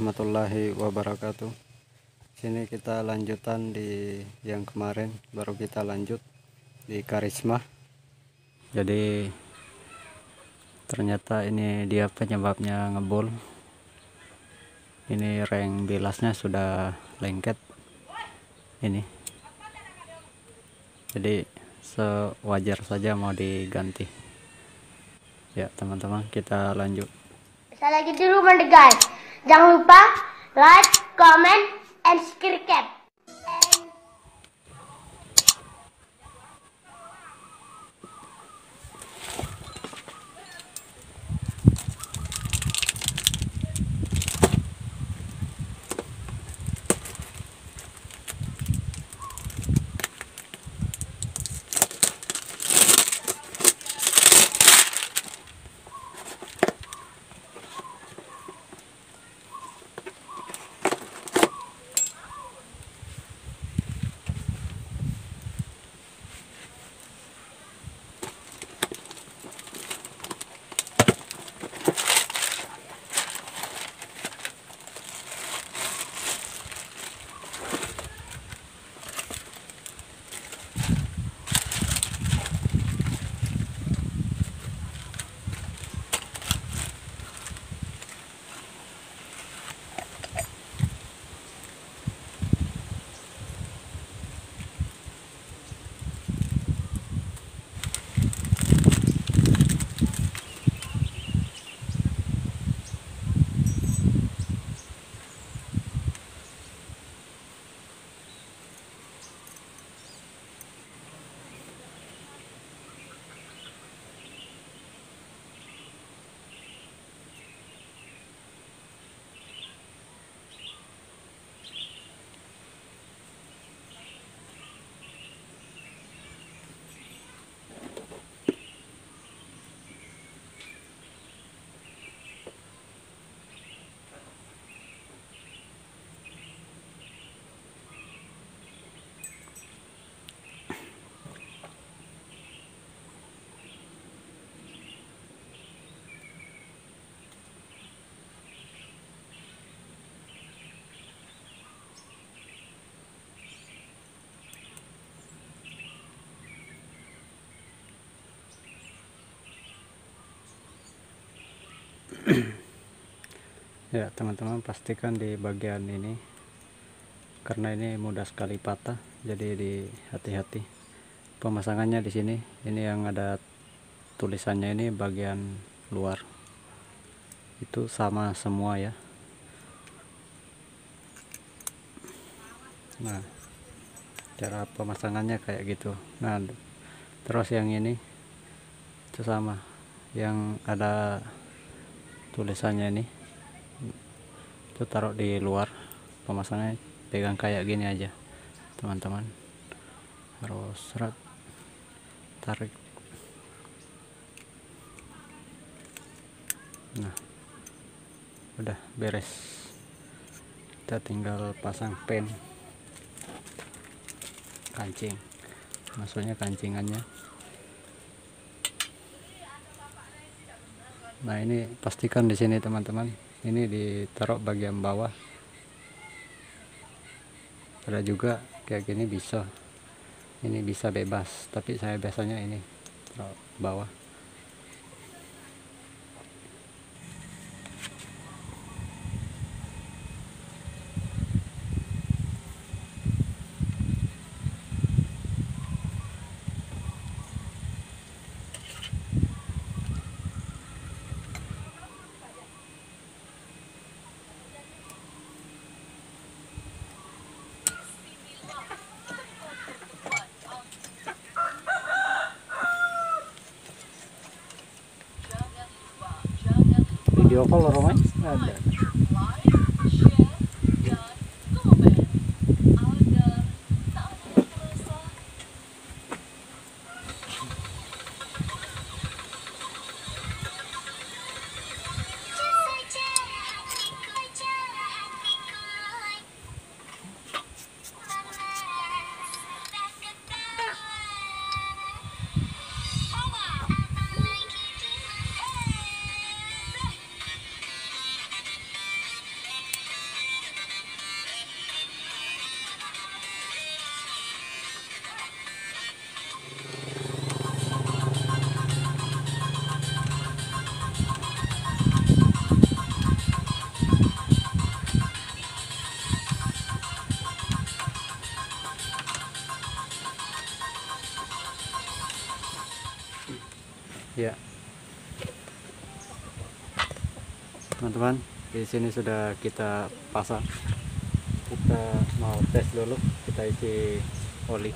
warahmatullahi wabarakatuh. Sini kita lanjutan di yang kemarin baru kita lanjut di karisma. Jadi ternyata ini dia penyebabnya ngebul. Ini reng bilasnya sudah lengket. Ini. Jadi sewajar saja mau diganti. Ya teman-teman kita lanjut. Saya lagi di rumah guys. Jangan lupa like, comment, and subscribe. ya teman-teman pastikan di bagian ini karena ini mudah sekali patah jadi di hati-hati. Pemasangannya di sini ini yang ada tulisannya ini bagian luar. Itu sama semua ya. Nah cara pemasangannya kayak gitu. Nah terus yang ini itu sama. Yang ada tulisannya ini. Itu taruh di luar. Pemasangannya pegang kayak gini aja teman-teman. Harus serat tarik. Nah udah beres. Kita tinggal pasang pen. Kancing. Maksudnya kancingannya nah ini pastikan di sini teman-teman. Ini ditaruh bagian bawah. Ada juga kayak gini bisa. Ini bisa bebas tapi saya biasanya ini taruh bawah video call rumah ada ya teman-teman di sini sudah kita pasang. Kita mau tes dulu kita isi oli.